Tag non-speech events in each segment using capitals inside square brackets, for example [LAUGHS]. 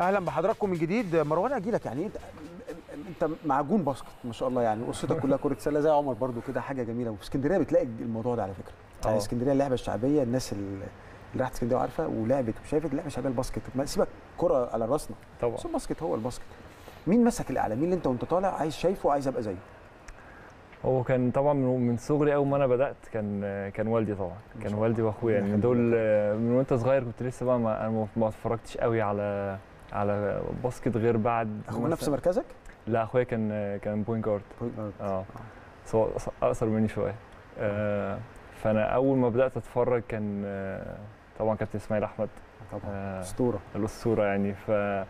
أهلا بحضراتكم من جديد. مروان أجي لك. يعني انت انت معجون basket ما شاء الله يعني. اسرتك كلها كرة سلة زي عمر برضو كده حاجة جميلة. وفي اسكندرية بتلاقي الموضوع ده على فكرة. يعني آه. اسكندرية اللعبة الشعبية الناس اللي راحت اسكندرية وعارفة ولعبت وشافت اللعبه الشعبيه ال basket. ما سيبك كرة على راسنا. طبعا. بس ال basket هو ال basket. مين مثلك الاعلى مين اللي انت وانت طالع عايز شايفه عايز أبقى زيه؟ هو كان طبعا من صغري أول ما أنا بدأت كان كان والدي طبعا. كان والدي وأخويا. يعني يخليك. دول من وأنت صغير كنت لسه بقى ما أنا ما اتفرجتش قوي على على basket غير بعد مثلاً- نفس مركزك؟ لا أخويا كان كان point guard آه. بس هو أص- أقصر مني شوية. آه فأنا أول ما بدأت أتفرج كان آه طبعا كابتن إسماعيل أحمد. طبعا. آه أسطورة. الأسطورة يعني. فاول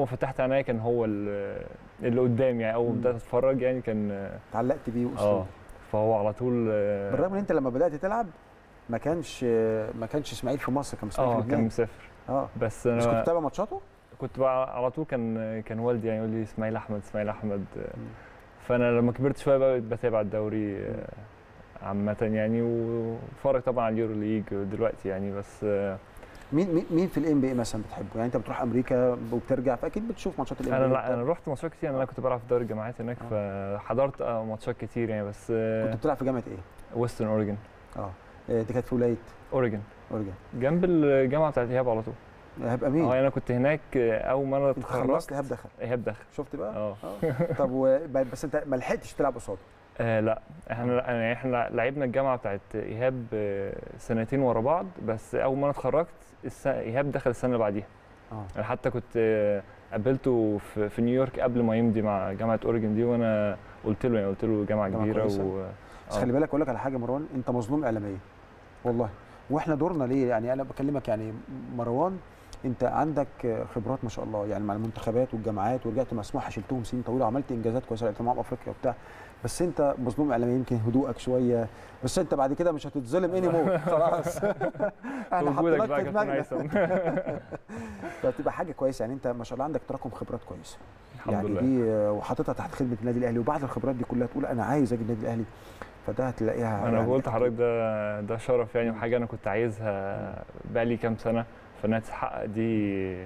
ما فتحت عينيا كان هو ال- اللي قدامي يعني. أول ما. بدأت أتفرج يعني كان آه، اتعلقت بيه آه. وأسطورة. فهو على طول آه، بالرغم إن أنت لما بدأت تلعب ما كانش ما كانش إسماعيل في مصر كان إسماعيل آه في كان لبنان. مسافر. آه. بس بس كنت أنا بتتابع ماتشاته؟ كنت بقى على طول كان كان والدي يعني يقول لي إسماعيل أحمد إسماعيل أحمد. فأنا لما كبرت شوية بقى بتابع الدوري آه، عامة يعني واتفرج طبعا على ال EuroLeague دلوقتي يعني بس آه، مين مين- مين في ال NBA مثلا بتحبه؟ يعني أنت بتروح أمريكا وبترجع فأكيد بتشوف ماتشات ال NBA لا أنا رحت ماتشات كتير أنا كنت بلعب في دوري الجامعات هناك فحضرت آه، ماتشات كتير يعني بس كنت بتلعب في جامعة إيه؟ Western Oregon آه. آه، دي كانت في ولاية Oregon Oregon جنب الجامعة بتاعت إيهاب على طول. ايهاب آه امين يعني أنا كنت هناك آه، أول ما أنا أنت خلصت؟ اتخرجت. ايهاب دخل. ايهاب دخل. شفت بقى؟ أه. آه. [LAUGHS] طب و... بس أنت ما لحقتش تلعب قصاده؟ آه لا. إحنا يعني إحنا لعبنا الجامعة بتاعت إيهاب آه، سنتين ورا بعض بس أول ما أنا اتخرجت الس- إيهاب دخل السنة اللي بعديها. آه. أنا حتى كنت آه، قابلته في, في نيويورك قبل ما يمضي مع جامعة اوريجن دي وأنا قلت له يعني قلت له جامعة جامعة كبيرة كويسة. و بس آه. خلي بالك أقول لك على حاجة مروان أنت مظلوم اعلاميا. والله. وإحنا دورنا ليه؟ يعني أنا بكلمك يعني مروان انت عندك خبرات ما شاء الله يعني مع المنتخبات والجامعات ورجعت مسموحه شلتهم سنين طويلة وعملت إنجازات كويسة لعبت معاهم أفريقيا وبتاع. بس أنت مظلوم اعلاميا يمكن هدوءك شوية. بس أنت بعد كده مش هتتظلم اني مور [LAUGHS] خلاص [LAUGHS] إحنا بقى في كابتن دماغنا. [LAUGHS] فتبقى حاجة كويسة. يعني أنت ما شاء الله عندك تراكم خبرات كويسة. الحمد يعني لله. دي آه، وحاططها تحت خدمة النادي الأهلي. وبعد الخبرات دي كلها تقول أنا عايز أجي النادي الأهلي. فده هتلاقيها أنا يعني قلت لحضرتك ده ده شرف يعني وحاجة أنا كنت عايزها بقالي كام سنة فإنها تتحقق دي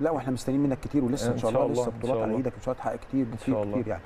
لا وإحنا مستنيين منك كتير ولسه إن إن شاء شاء الله لسه الله، إن بطولات شاء على. إيدك إن شاء الله تحقق كتير إن كتير شاء. كتير يعني